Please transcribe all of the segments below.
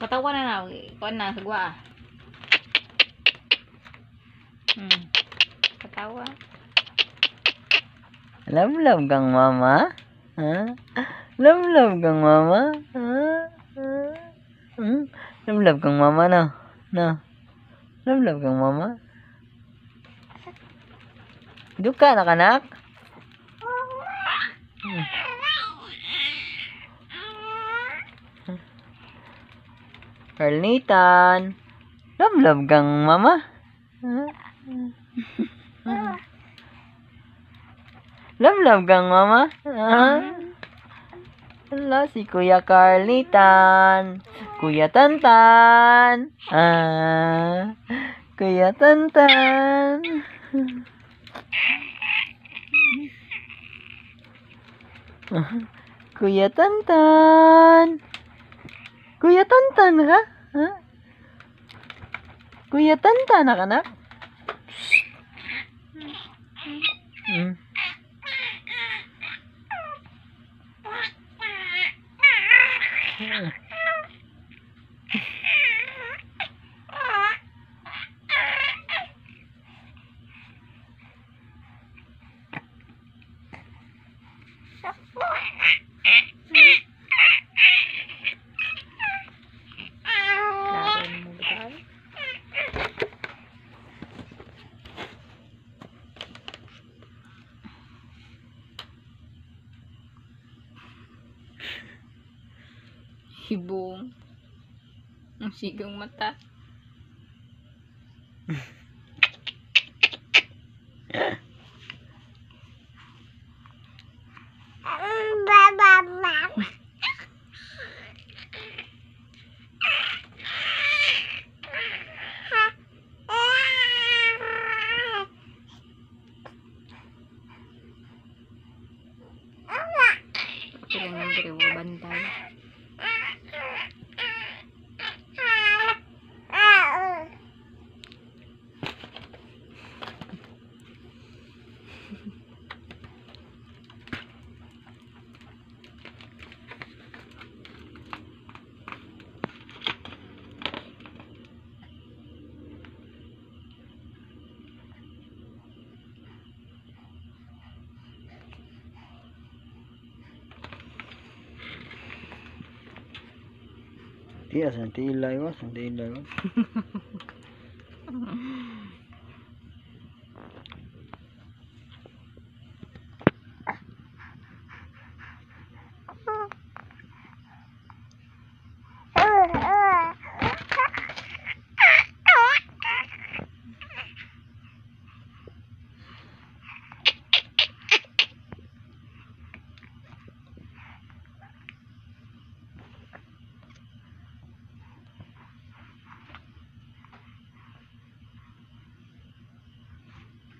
Katawa na na. Kuan na, sagwa. Hmm. Katawa. Love-love kang mama? Ha? Love-love kang mama? Ha? Hmm? Love-love kang mama no? No? Love-love kang mama? Duka na kanak? Hmm. Carlitan. Love-love kang mama? Love-love kang mama? Hala, si Kuya Carlitan. Kuya Tantan. Ah, Kuya Tantan. Kuya Tantan. Kuya Tantan ka? Ha? Kuya Tantan ka na? Hmm. Laban Hibong. Ang sigang mata. Nga pero bantay. Tias, ang tilay was, ang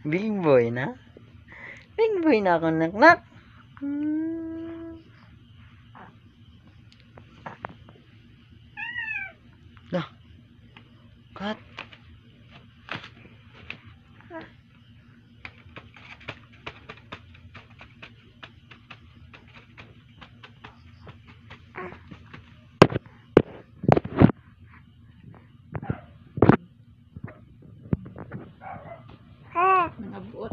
Big boy na? Big boy na ako naknak. Hmm. Dah. Kat. Buat?